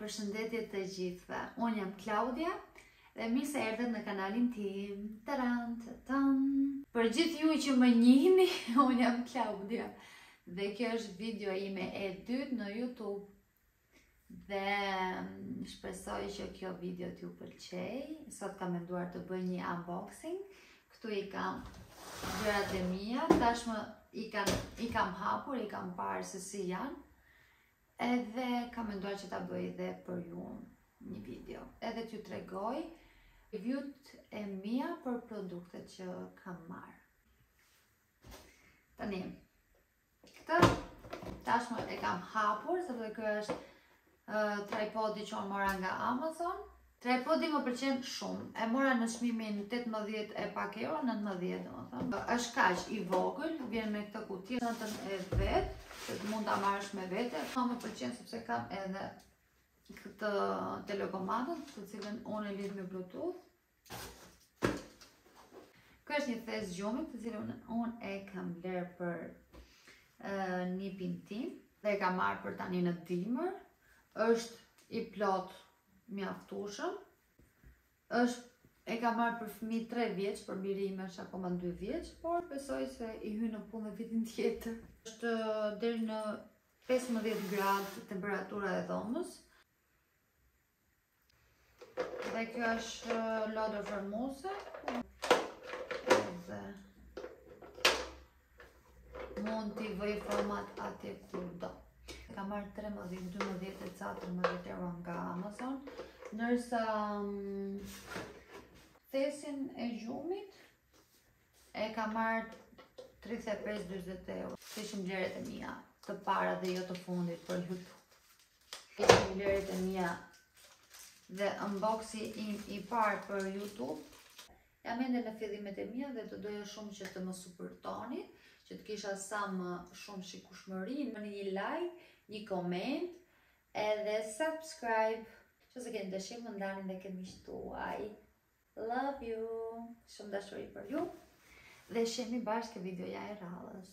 Përshëndetje të gjithëve. Unë jam Klaudia dhe mirë se erdhët në kanalin tim. Taran, taran. Për të gjithë ju që më njihni, unë jam Klaudia. Dhe kjo është videoja ime e dytë në YouTube. Dhe mm, shpresoj që kjo video t'ju pëlqejë. Sot kam menduar të bëj një unboxing. Këtu i kam gjërat e mia. Tashmë i kam i kam hapur, i kam parë se si janë. Edhe kam menduar që ta bëj dhe për ju një video, edhe t'ju tregoj review-t e mia për produktet që kam marrë. Tani, këtë tashmë e kam hapur, sepse kjo është tripodi që unë mora nga Amazon, Tripodi më pëlqen shumë. E mora në çmimin tetëmbëdhjetë e pak euro, nëntëmbëdhjetë domethënë. Është kaq i vogël, vjen me këtë kuti nëntën e vet, që të mund ta marrësh me vete. Sa më pëlqen sepse kam edhe këtë telekomandën, të cilën unë e lidh me Bluetooth. Kjo është një thes gjumi, të cilin unë e kam blerë për nipin tim dhe e kam marrë për tani në dimër. Është i plotë mjaftueshëm. Është, e kam marrë për fëmijë 3 vjeç, por nipi im është akoma 2 vjeç, por besoj se i hyn në punë dhe vitin tjetër. Është deri në 15 gradë temperatura e dhomës. Dhe kjo është lodër formuese. Mund t'i vërë format atje kur do. E kam marrë 13, 12 e ca 13 euro nga Amazon. Ndërsa mm, thesin e gjumit e kam marrë 35-20 euro. Këto ishin blerjet e mia të para dhe jo të fundit për hypë. Këto ishin blerjet e mia dhe unboxing i parë për YouTube. Jam ende në fillimet e mia dhe do doja shumë që të më suportoni, që të kisha sa më shumë shikushmëri, bëni një like, një koment, edhe subscribe. Qoftë se keni dëshirë më ndani edhe te miqtë tuaj. Love you! Shumë dashuri për ju. Dhe shihemi bashkë te videoja e radhës.